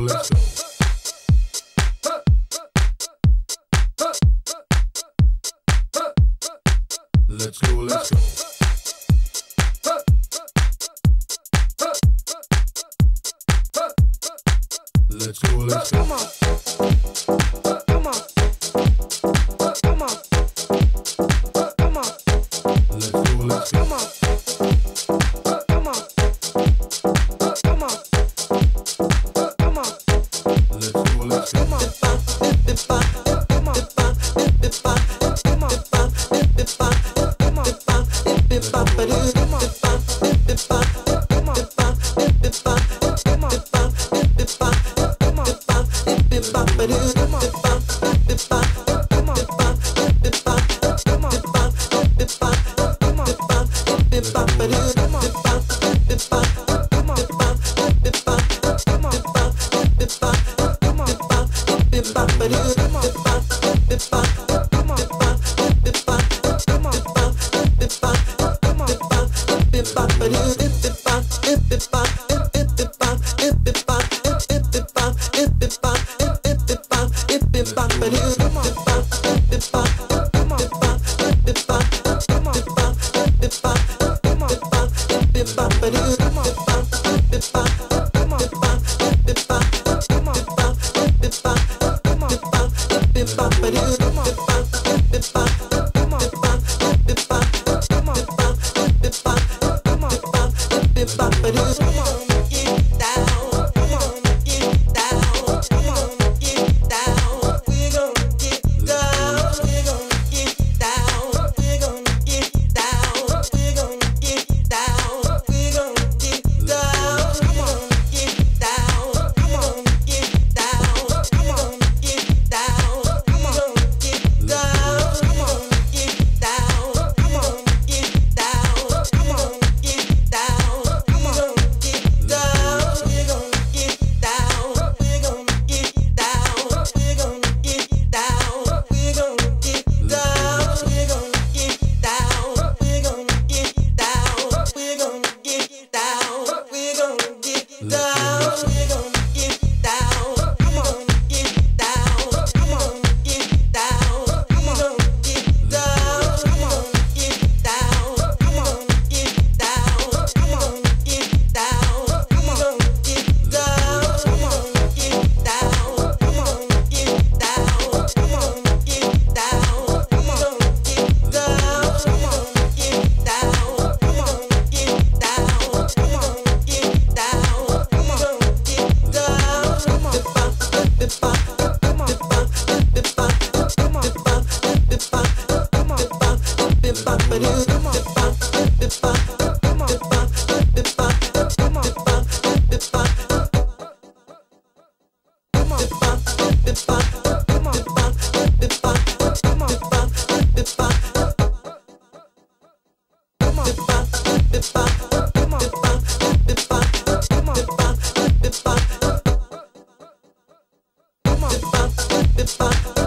let's go. Let's go, let's go. Let's go, let's go. Come on. Come on. Come on. Come on. Let's go, let's go. Come on. Come on. Come on. Come on.